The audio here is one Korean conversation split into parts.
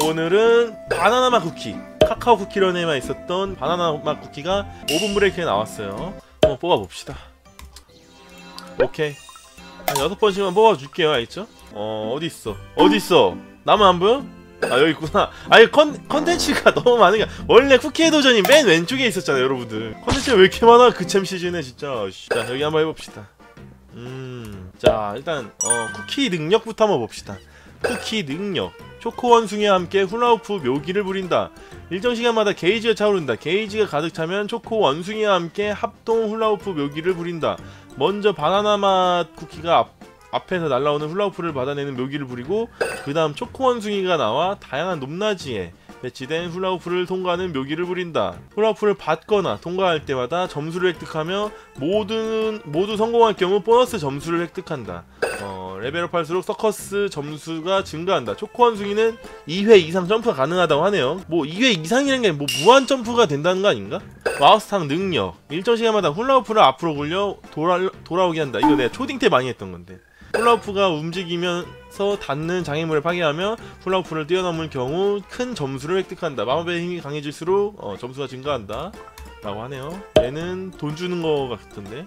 오늘은 바나나 맛 쿠키. 카카오 쿠키런에만 있었던 바나나 맛 쿠키가 오븐 브레이크에 나왔어요. 한번 뽑아봅시다. 오케이. 한 여섯 번씩만 뽑아줄게요 알겠죠? 어 어디 있어? 어디 있어? 나만 안 보여? 아 여기 있구나. 아니 컨, 컨텐츠가 너무 많은 게 원래 쿠키의 도전이 맨 왼쪽에 있었잖아요 여러분들. 컨텐츠가 왜 이렇게 많아? 그챔 시즌에 진짜. 씨. 자 여기 한번 해봅시다. 음자 일단 어 쿠키 능력부터 한번 봅시다 쿠키 능력 초코 원숭이와 함께 훌라후프 묘기를 부린다 일정 시간마다 게이지가 차오른다 게이지가 가득 차면 초코 원숭이와 함께 합동 훌라후프 묘기를 부린다 먼저 바나나 맛 쿠키가 앞, 앞에서 날라오는 훌라후프를 받아내는 묘기를 부리고 그 다음 초코 원숭이가 나와 다양한 높낮이에 배치된 훌라후프를 통과하는 묘기를 부린다. 훌라후프를 받거나 통과할 때마다 점수를 획득하며 모든 모두 성공할 경우 보너스 점수를 획득한다. 어, 레벨업할수록 서커스 점수가 증가한다. 초코 원숭이는 2회 이상 점프가 가능하다고 하네요. 뭐 2회 이상이라는 게 뭐 무한 점프가 된다는 거 아닌가? 마우스탕 능력 일정 시간마다 훌라후프를 앞으로 굴려 돌아, 돌아오게 한다. 이거 내가 초딩 때 많이 했던 건데. 훌라후프가 움직이면서 닿는 장애물을 파괴하며 훌라후프를 뛰어넘을 경우 큰 점수를 획득한다. 마법의 힘이 강해질수록 어, 점수가 증가한다. 라고 하네요. 얘는 돈 주는 거 같던데.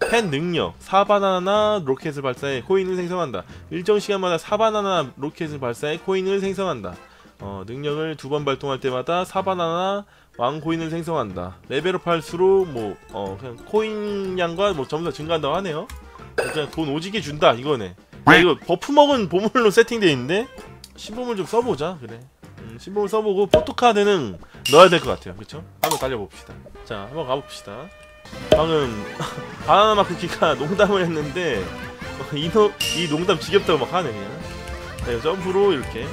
펫 능력 사바나나 로켓을 발사해 코인을 생성한다. 일정 시간마다 사바나나 로켓을 발사해 코인을 생성한다. 어, 능력을 두 번 발동할 때마다 사바나나 왕 코인을 생성한다. level up 할수록 뭐 어, 그냥 코인 양과 뭐 점수가 증가한다고 하네요. 그냥 돈 오지게 준다 이거네. 야, 이거 buff 먹은 보물로 세팅돼 있는데 신보물 좀 써보자 그래. 음, 신보물 써보고 photo card는 넣어야 될 것 같아요. 그렇죠? 한번 달려봅시다. 자, 한번 가봅시다. 방금 바나나 맛 쿠키가 농담을 했는데 어, 이, 노, 이 농담 지겹다고 막 하네 그냥. 네, 점프로 이렇게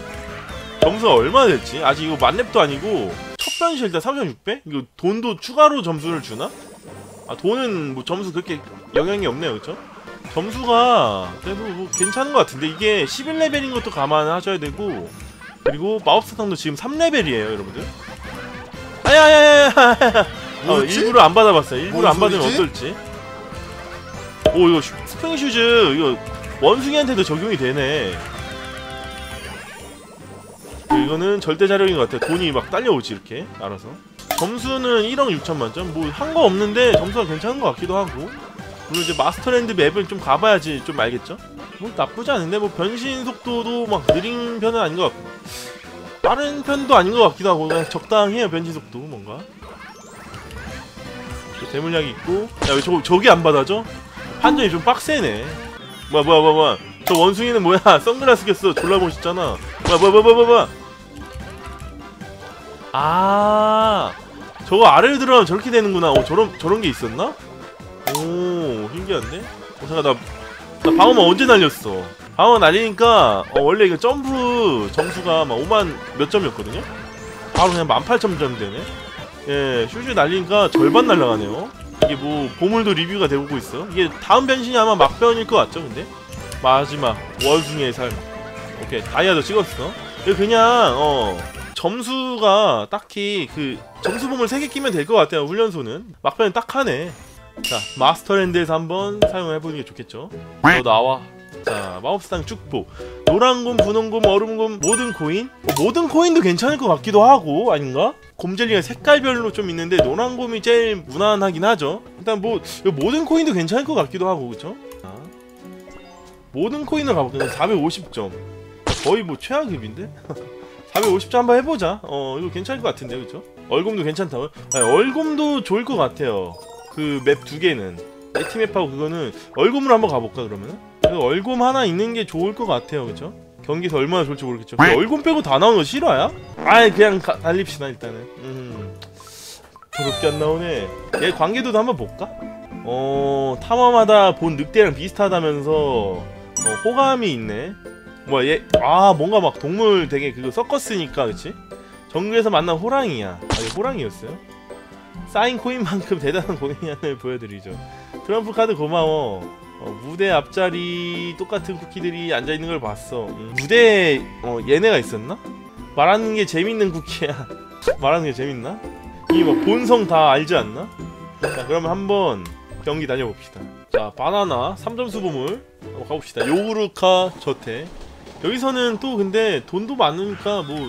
점수가 얼마 됐지? 아직 이거 만렙도 아니고 첫 변신 때 3,600? 이거 돈도 추가로 점수를 주나? 아 돈은 뭐 점수 그렇게 영향이 없네요 그쵸? 점수가 그래도 뭐 괜찮은 것 같은데 이게 11레벨인 것도 감안하셔야 되고 그리고 마법사탕도 지금 3레벨이에요 여러분들 아야야야야 어? 일부러 안 받아봤어요. 일부러 뭔안 받으면? 어떨지. 오 이거 슈- spring shoes 이거 원숭이한테도 적용이 되네. 이거는 절대 자력인 것 같아 돈이 막 딸려오지 이렇게. 알아서. 점수는 1억 6천 만점? 뭐 한 거 없는데 점수가 괜찮은 것 같기도 하고. 물론 이제 마스터랜드 맵을 좀 가봐야지 좀 알겠죠? 뭐 나쁘지 않은데 뭐 변신 속도도 막 느린 편은 아닌 것 같고. 빠른 편도 아닌 것 같기도 하고 그냥 적당해요 변신 속도 뭔가. 또 대물약이 있고. 야왜 저거 저게 안 받아져? 판정이 좀 빡세네. 뭐야 뭐야 뭐야 뭐야. 저 원숭이는 뭐야? 선글라스 꼈어. 졸라 멋있잖아. 뭐야 뭐야 뭐야 뭐야 뭐야. 아 저거 아래로 들어가면 저렇게 되는구나. 어 저런 저런 게 있었나? 오 신기한데? 어 잠깐 나, 나 방어만 언제 날렸어? 방어 날리니까 어, 원래 이거 점프 점수가 막 5만 몇 점이었거든요? 바로 그냥 18,000점 되네 예 슈즈 날리니까 절반 날라가네요. 이게 뭐 보물도 리뷰가 되고 있어. 이게 다음 변신이 아마 막변일 것 같죠 근데? 마지막 원숭이의 삶 오케이 다이아도 찍었어. 그냥 어 점수가 딱히 그 점수 보물 3개 끼면 될 것 같아요 훈련소는. 막변은 딱 하네. 자 마스터랜드에서 한번 사용을 해보는 게 좋겠죠? 너 나와 자 마법사탕 축복 노란곰 분홍곰 얼음곰 모든 코인 어, 모든 코인도 괜찮을 것 같기도 하고 아닌가? 곰젤리가 색깔별로 좀 있는데 노란곰이 제일 무난하긴 하죠 일단 뭐 모든 코인도 괜찮을 것 같기도 하고 그쵸? 자, 모든 코인을 가볼게요 450점 거의 뭐 최하급인데? 450점 한번 해보자 어 이거 괜찮을 것 같은데 그쵸? 얼곰도 괜찮다고요? 아니, 얼곰도 좋을 것 같아요 그 맵 두 개는 에티맵하고 그거는 얼곰으로 한번 가볼까 그러면은? 그 얼곰 하나 있는 게 좋을 것 같아요 그쵸? 경기에서 얼마나 좋을지 모르겠죠 근데 얼곰 빼고 다 나오는 거 실화야? 아이 그냥 가, 달립시다 일단은 음 더럽게 안 나오네 얘 관계도도 한번 볼까? 어 탐험하다 본 늑대랑 비슷하다면서 어, 호감이 있네 뭐야 얘 아 뭔가 막 동물 되게 그거 섞었으니까 그치? 정글에서 만난 호랑이야 아 이거 호랑이였어요? 쌓인 코인만큼 대단한 공연을 보여드리죠 트럼프 카드 고마워 어, 무대 앞자리 똑같은 쿠키들이 앉아있는 걸 봤어. 음, 무대에 어, 얘네가 있었나? 말하는 게 재밌는 쿠키야. 말하는 게 재밌나? 이게 막 본성 다 알지 않나? 자 그러면 한번 경기 다녀봅시다. 자 바나나 3점수 보물. 한번 가봅시다. 요구르카 저태. 여기서는 또 근데 돈도 많으니까 뭐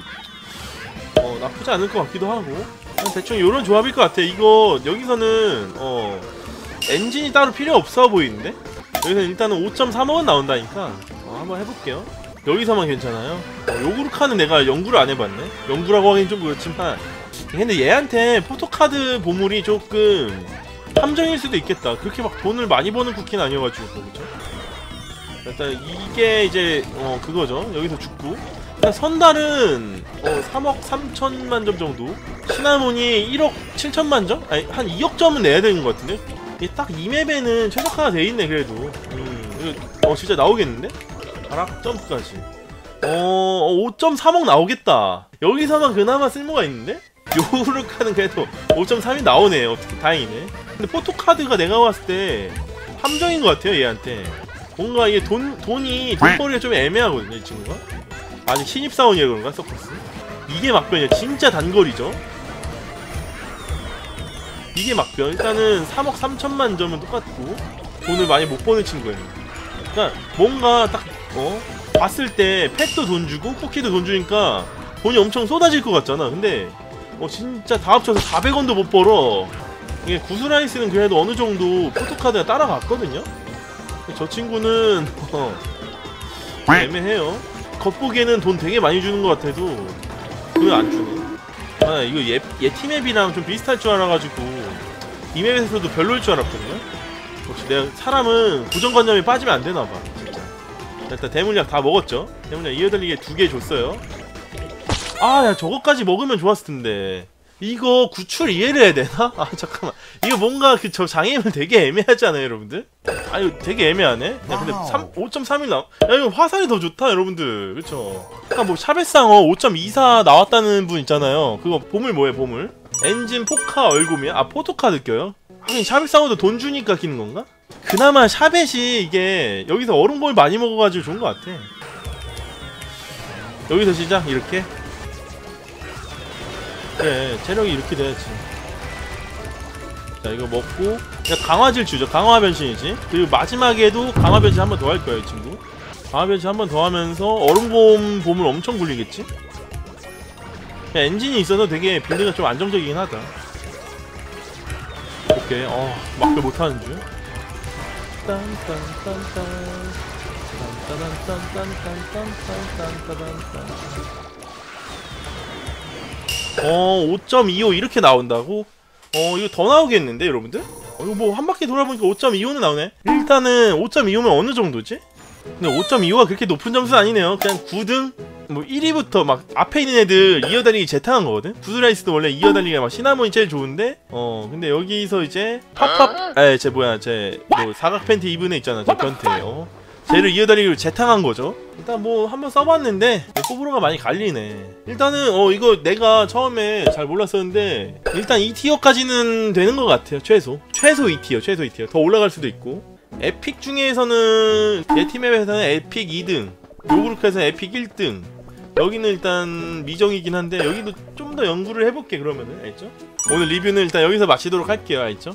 어, 나쁘지 않을 것 같기도 하고. 대충 이런 조합일 것 같아. 이거 여기서는 어 엔진이 따로 필요 없어 보이는데 여기서 일단은 5.3억은 나온다니까. 어, 한번 해볼게요. 여기서만 괜찮아요? 어, 요구르카는 내가 연구를 안 해봤네. 연구라고 하긴 좀 그렇지만 근데 얘한테 포토카드 보물이 조금 함정일 수도 있겠다. 그렇게 막 돈을 많이 버는 쿠키는 아니어가지고 그죠? 일단 이게 이제 어 그거죠. 여기서 죽고. 일단 선달은 어 3억 3천만 점 정도. 시나몬이 1억 7천만 점? 아니 한 2억 점은 내야 되는 것 같은데 딱 이 맵에는 최적화가 돼 있네 그래도. 음 이거 어 진짜 나오겠는데? 가락 점프까지. 어 5.3억 나오겠다. 여기서만 그나마 쓸모가 있는데? 요르카는 그래도 5.3이 나오네 어떻게 다행이네. 근데 포토카드가 내가 봤을 때 함정인 것 같아요 얘한테. 뭔가 이게 돈, 돈이 돈벌이가 좀 애매하거든요 이 친구가. 아직 신입사원이라 그런가 서커스? 이게 막변이야. 진짜 단거리죠 이게 막변 일단은 3억 3천만 점은 똑같고 돈을 많이 못 버는 친구예요. 그러니까 뭔가 딱 어? 봤을 때 펫도 돈 주고 쿠키도 돈 주니까 돈이 엄청 쏟아질 것 같잖아. 근데 어 진짜 다 합쳐서 400원도 못 벌어. 이게 구스라이스는 그래도 어느 정도 포토카드가 따라갔거든요? 저 친구는 어, 애매해요. 겉보기에는 돈 되게 많이 주는 것 같아도 그걸 안 주네. 아 이거 얘, 얘 티맵이랑 좀 비슷할 줄 알아가지고 이 맵에서도 별로일 줄 알았거든요. 역시 내가 사람은 고정관념에 빠지면 안 되나봐 진짜. 일단 대물약 다 먹었죠? 대물약 이어달리게 두 개 줬어요. 아 야 저거까지 먹으면 좋았을 텐데. 이거 구출 이해를 해야 되나? 아 잠깐만. 이거 뭔가 그 저 장애물 되게 애매하지 않아요 여러분들? 아 이거 되게 애매하네. 야 근데 3, 5.31 나.. 야 이거 화살이 더 좋다 여러분들. 그쵸? 아까 뭐 샤베상어 5.24 나왔다는 분 있잖아요. 그거 보물 뭐예요 보물? 엔진 포카 얼곰이야? 아 포토카 느껴요? 하긴 샤베상어도 돈 주니까 키는 건가? 그나마 샤벳이 이게 여기서 얼음볼 많이 먹어가지고 좋은 것 같아. 여기서 시작 이렇게? 그래 체력이 이렇게 돼야지. 자 이거 먹고 그냥 강화질 주죠. 강화 변신이지. 그리고 마지막에도 강화 변신 한 번 더 할 거야 이 친구. 강화 변신 한 번 더 하면서 얼음곰 봄을 엄청 굴리겠지 엔진이 있어서 되게 빌드가 좀 안정적이긴 하다 오케이 어 막대 못하는 줄 어, 5.25 이렇게 나온다고? 어, 이거 더 나오겠는데, 여러분들? 어, 이거 뭐 한 바퀴 돌아보니까 5.25는 나오네? 일단은 5.25면 어느 정도지? 근데 5.25가 그렇게 높은 점수 아니네요. 그냥 9등? 뭐 1위부터 막 앞에 있는 애들 이어 달리기 재탕한 거거든? 구드라이스도 원래 이어 달리기가 막 시나몬이 제일 좋은데? 어 근데 여기서 이제 팝팝 에쟤 뭐야 쟤뭐 사각 팬티 입은 애 있잖아 저 변태 어 쟤를 이어 달리기로 재탕한 거죠. 일단 뭐 한번 써봤는데 호불호가 많이 갈리네. 일단은 어 이거 내가 처음에 잘 몰랐었는데 일단 2tier까지는 되는 것 같아요 최소. 최소 2티어 최소 2티어. 더 올라갈 수도 있고. epic 중에서는 내 팀map에서는 epic 2등 요구르크에서는 epic 1등 여기는 일단 미정이긴 한데 여기도 좀 더 연구를 해볼게 그러면은 알죠? 오늘 리뷰는 일단 여기서 마치도록 할게요 알죠?